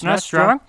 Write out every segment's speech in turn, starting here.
Smash strong.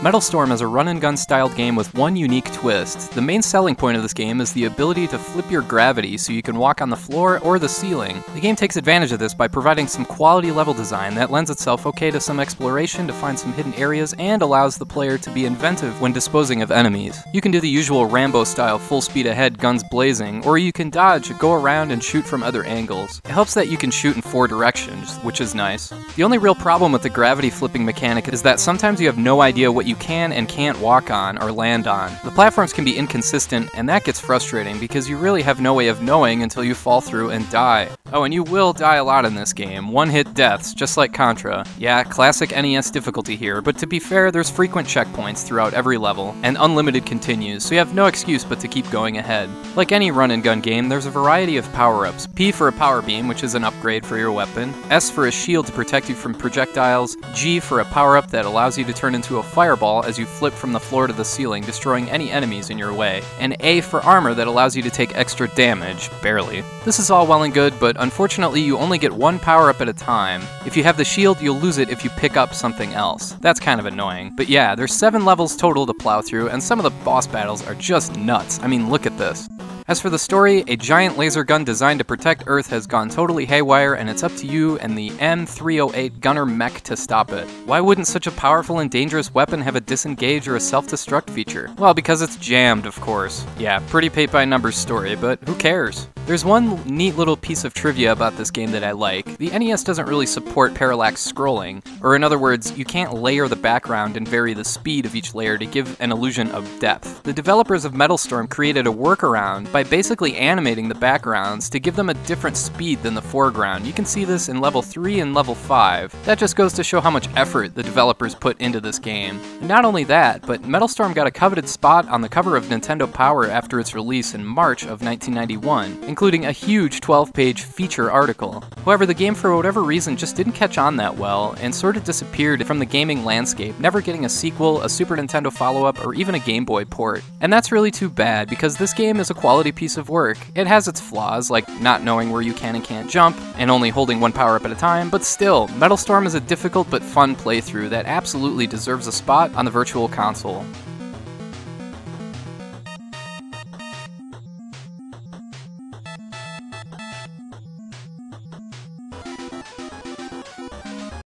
Metal Storm is a run and gun styled game with one unique twist. The main selling point of this game is the ability to flip your gravity so you can walk on the floor or the ceiling. The game takes advantage of this by providing some quality level design that lends itself okay to some exploration to find some hidden areas and allows the player to be inventive when disposing of enemies. You can do the usual Rambo style full speed ahead, guns blazing, or you can dodge, go around, and shoot from other angles. It helps that you can shoot in four directions, which is nice. The only real problem with the gravity flipping mechanic is that sometimes you have no idea what you can and can't walk on or land on. The platforms can be inconsistent, and that gets frustrating because you really have no way of knowing until you fall through and die. Oh, and you will die a lot in this game. One hit deaths, just like Contra. Yeah, classic NES difficulty here, but to be fair, there's frequent checkpoints throughout every level, and unlimited continues, so you have no excuse but to keep going ahead. Like any run and gun game, there's a variety of power ups P for a power beam, which is an upgrade for your weapon, S for a shield to protect you from projectiles, G for a power up that allows you to turn into a fireball as you flip from the floor to the ceiling, destroying any enemies in your way, and A for armor that allows you to take extra damage, barely. This is all well and good, but unfortunately you only get one power up at a time. If you have the shield, you'll lose it if you pick up something else. That's kind of annoying. But yeah, there's 7 levels total to plow through, and some of the boss battles are just nuts. I mean, look at this. As for the story, a giant laser gun designed to protect Earth has gone totally haywire, and it's up to you and the M308 gunner mech to stop it. Why wouldn't such a powerful and dangerous weapon have a disengage or a self-destruct feature? Well, because it's jammed, of course. Yeah, pretty paint by numbers story, but who cares? There's one neat little piece of trivia about this game that I like. The NES doesn't really support parallax scrolling, or in other words, you can't layer the background and vary the speed of each layer to give an illusion of depth. The developers of Metal Storm created a workaround by basically animating the backgrounds to give them a different speed than the foreground. You can see this in level 3 and level 5. That just goes to show how much effort the developers put into this game. And not only that, but Metal Storm got a coveted spot on the cover of Nintendo Power after its release in March of 1991, including a huge 12 page feature article. However, the game, for whatever reason, just didn't catch on that well and sort of disappeared from the gaming landscape, never getting a sequel, a Super Nintendo follow up, or even a Game Boy port. And that's really too bad because this game is a quality piece of work. It has its flaws, like not knowing where you can and can't jump, and only holding one power up at a time, but still, Metal Storm is a difficult but fun playthrough that absolutely deserves a spot on the Virtual Console.